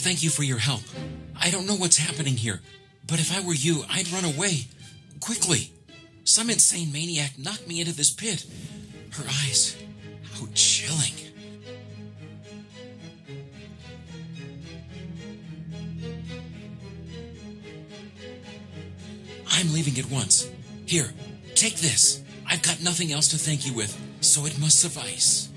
Thank you for your help. I don't know what's happening here, but if I were you, I'd run away. Quickly. Some insane maniac knocked me into this pit. Her eyes. How chilling. I'm leaving at once. Here, take this. I've got nothing else to thank you with, so it must suffice.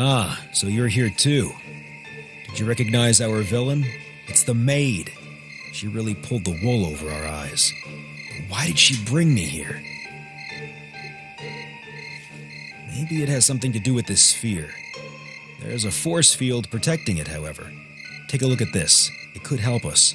Ah, so you're here too. Did you recognize our villain? It's the maid. She really pulled the wool over our eyes. But why did she bring me here? Maybe it has something to do with this sphere. There's a force field protecting it, however. Take a look at this. It could help us.